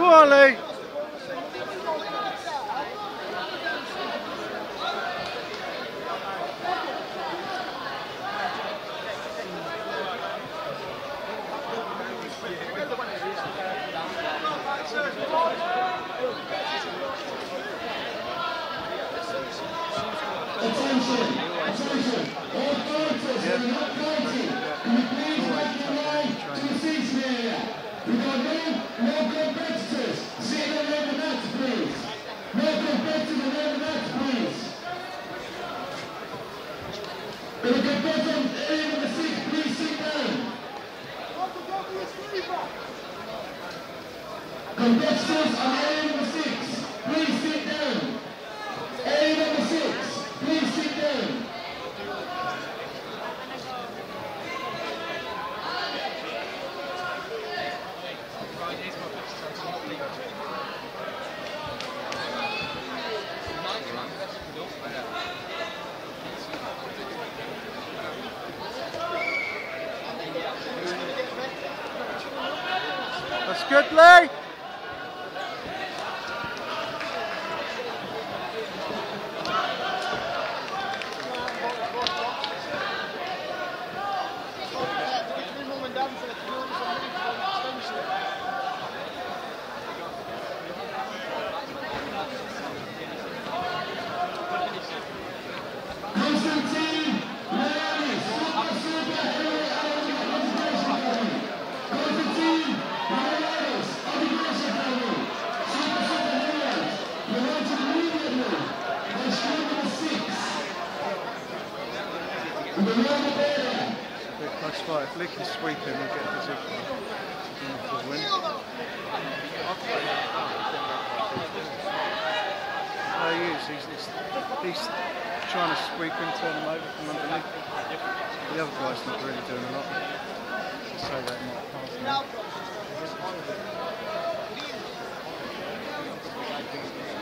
Lee. Attention, attention, Competitors on area number six, please sit down. Area number six, please sit down. That's good, Lee. Big close fight. If Lee can sweep him, he'll get a position. Enough to win. Oh, he is. He's, he's, he's trying to sweep him, turn him over from underneath. The other guy's not really doing a lot. So say that in my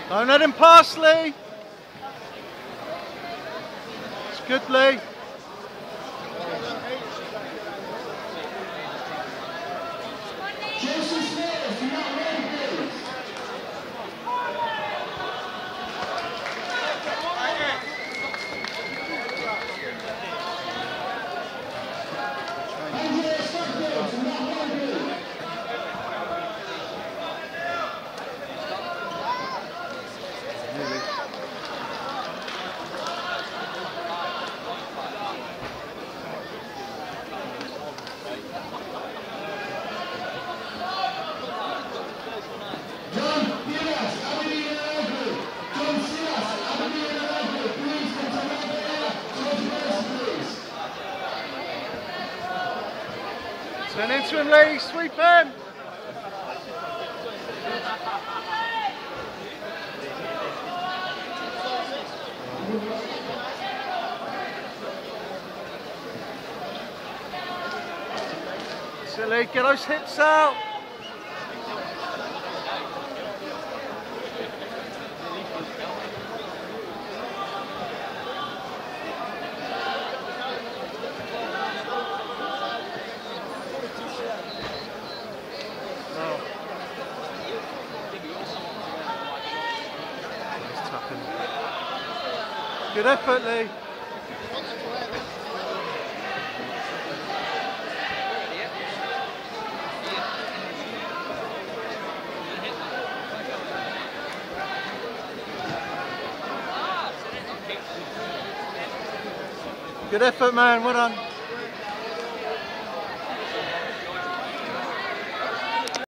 Don't let him pass, Lee. It's good, Lee. Into him, Lee. Sweep him. Silly, get those hips out. He's. Good effort, Lee. Good effort, man. Well done.